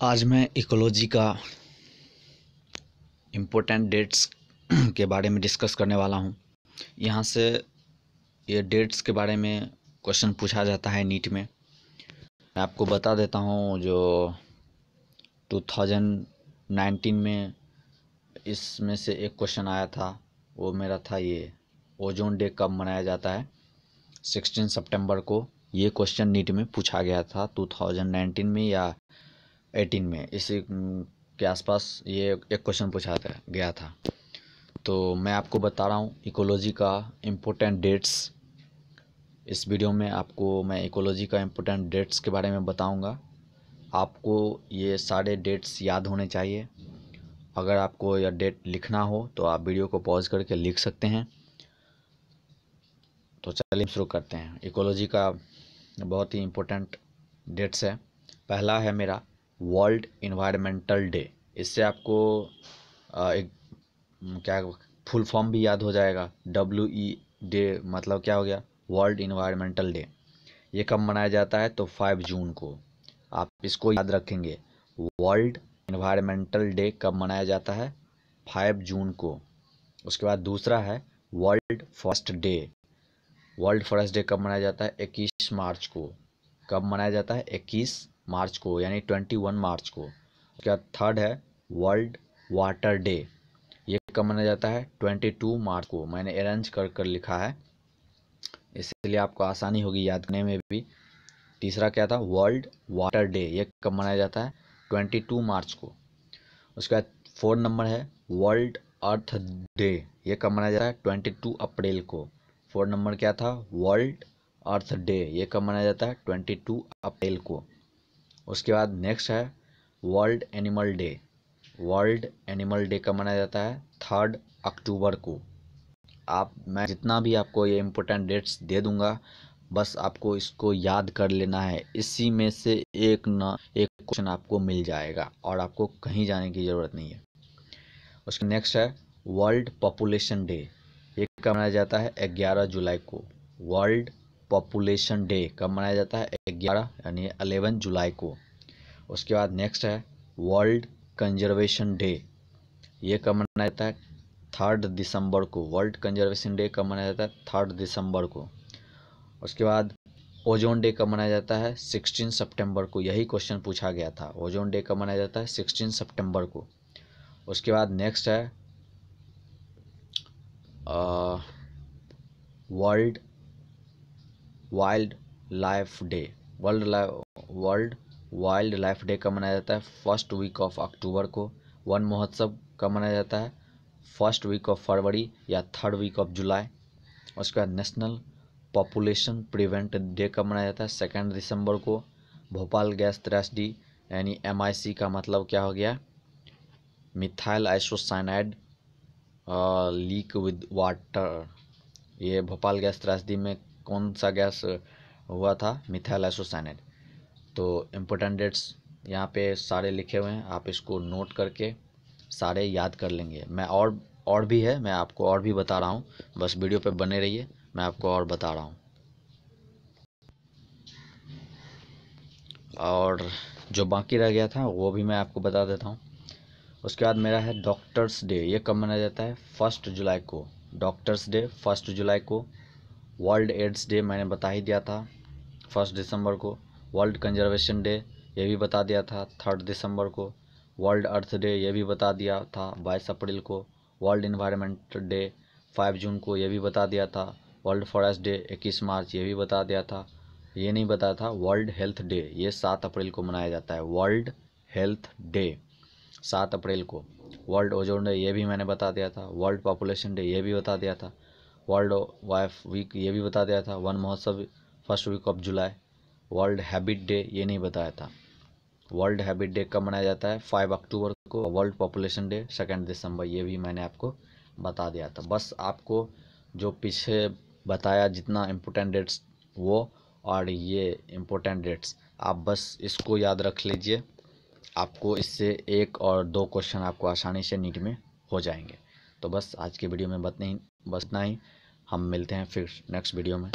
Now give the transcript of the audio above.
आज मैं इकोलॉजी का इम्पोर्टेंट डेट्स के बारे में डिस्कस करने वाला हूँ। यहाँ से ये डेट्स के बारे में क्वेश्चन पूछा जाता है नीट में। मैं आपको बता देता हूँ जो 2019 में इसमें से एक क्वेश्चन आया था, वो मेरा था ये ओजोन डे कब मनाया जाता है? 16 सितंबर को ये क्वेश्चन नीट में पूछा गया था 2019 में या 18 में, इसी, के आसपास ये एक क्वेश्चन पूछा था, गया था। तो मैं आपको बता रहा हूँ इकोलॉजी का इम्पोर्टेंट डेट्स इस वीडियो में आपको, मैं इकोलॉजी का इम्पोर्टेंट डेट्स के बारे में बताऊँगा। आपको ये सारे डेट्स याद होने चाहिए। अगर आपको यह डेट लिखना हो तो आप वीडियो को पॉज करके लिख सकते हैं। तो चलिए शुरू करते हैं। इकोलॉजी का बहुत ही इम्पोर्टेंट डेट्स है। पहला है मेरा वर्ल्ड इन्वायरमेंटल डे इससे आपको एक क्या, फुल फॉर्म भी याद हो जाएगा। डब्ल्यू ई डे मतलब क्या हो गया? वर्ल्ड इन्वायरमेंटल डे ये कब मनाया जाता है? तो फाइव जून को। आप इसको याद रखेंगे। वर्ल्ड इन्वायरमेंटल डे कब मनाया जाता है? फाइव जून को। उसके बाद दूसरा है world first day world first day कब मनाया जाता है? इक्कीस मार्च को। कब मनाया जाता है? इक्कीस मार्च को, यानी ट्वेंटी वन मार्च को। क्या थर्ड है, वर्ल्ड वाटर डे। ये कब मनाया जाता है? ट्वेंटी टू मार्च को। मैंने अरेंज कर कर लिखा है। इसलिए आपको आसानी होगी याद करने में भी। तीसरा क्या था? World water day. ये कब मनाया जाता है? ट्वेंटी टू मार्च को। उसके बाद फोर्थ नंबर है, वर्ल्ड अर्थ डे। ये कब मनाया जाता है? ट्वेंटी टू अप्रैल को। फोर्थ नंबर क्या था? World earth day. ये कब मनाया जाता है? ट्वेंटी टू अप्रैल को। उसके बाद नेक्स्ट है world animal day world animal day कब मनाया जाता है? थर्ड अक्टूबर को. आप, मैं जितना भी आपको ये इम्पोर्टेंट डेट्स दे दूँगा, बस आपको इसको याद कर लेना है। इसी में से एक न, एक क्वेश्चन आपको मिल जाएगा और आपको कहीं जाने की ज़रूरत नहीं है। उसके नेक्स्ट है वर्ल्ड पॉपुलेशन डे ये कब मनाया जाता है? ग्यारह जुलाई को. वर्ल्ड पॉपुलेशन डे कब मनाया जाता है? ग्यारह, यानी अलेवन जुलाई को। उसके बाद नेक्स्ट है वर्ल्ड कंजर्वेशन डे ये कब मनाया जाता है? थर्ड दिसंबर को। वर्ल्ड कंजर्वेशन डे कब मनाया जाता है? थर्ड दिसंबर को। उसके बाद ओजोन डे कब मनाया जाता है? सिक्सटीन सितंबर को। यही क्वेश्चन पूछा गया था। ओजोन डे कब मनाया जाता है? सिक्सटीन सितंबर को। उसके बाद नेक्स्ट है world wildlife day world world wildlife day कब मनाया जाता है। फ़र्स्ट वीक ऑफ़ अक्टूबर को वन महोत्सव कब मनाया जाता है। फ़र्स्ट वीक ऑफ़ फरवरी या थर्ड वीक ऑफ़ जुलाई उसके बाद नेशनल पॉपुलेशन प्रिवेंट डे कब मनाया जाता है। सेकेंड दिसंबर को भोपाल गैस त्रैसडी यानी एमआईसी का मतलब क्या हो गया? Methyl isocyanide leak with water ये भोपाल गैस त्रासदी में कौन सा गैस हुआ था? मिथाइल आइसोसाइनेट तो इम्पोर्टेंट डेट्स यहाँ पे सारे लिखे हुए हैं। आप इसको नोट करके सारे याद कर लेंगे। मैं और और भी है, मैं आपको और भी बता रहा हूँ। बस वीडियो पे बने रहिए, मैं आपको और बता रहा हूँ। और जो बाकी रह गया था, वो भी मैं आपको बता देता हूँ। उसके बाद मेरा है डॉक्टर्स डे ये कब मनाया जाता है? फ़र्स्ट जुलाई को। डॉक्टर्स डे फ़र्स्ट जुलाई को। वर्ल्ड एड्स डे मैंने बता ही दिया था, फ़र्स्ट दिसंबर को। वर्ल्ड कंजर्वेशन डे, ये भी बता दिया था। थर्ड दिसंबर को वर्ल्ड अर्थ डे, ये भी बता दिया था। बाईस अप्रैल को world environment day, five June को ये भी बता दिया था। वर्ल्ड फॉरेस्ट डे, इक्कीस मार्च, ये भी बता दिया था। ये नहीं बताया था, वर्ल्ड हेल्थ डे, ये सात अप्रैल को मनाया जाता है। वर्ल्ड हेल्थ डे, सात अप्रैल को। वर्ल्ड ओजोन डे, ये भी मैंने बता दिया था। वर्ल्ड पॉपुलेशन डे, ये भी बता दिया था। वर्ल्ड वाइफ वीक ये भी बता दिया था, Van Mahotsav, first week of July. World habitat day ये नहीं बताया था। वर्ल्ड हैबिट डे कब मनाया जाता है? फाइव अक्टूबर को, world population day, second December, ये भी मैंने आपको बता दिया था। बस आपको जो पीछे बताया जितना इम्पोर्टेंट डेट्स वो और ये इम्पोर्टेंट डेट्स आप बस इसको याद रख लीजिए। आपको इससे एक और दो क्वेश्चन आपको आसानी से नीट में हो जाएँगे। तो बस आज के वीडियो में बस बस ना ही। हम मिलते हैं फिर नेक्स्ट वीडियो में।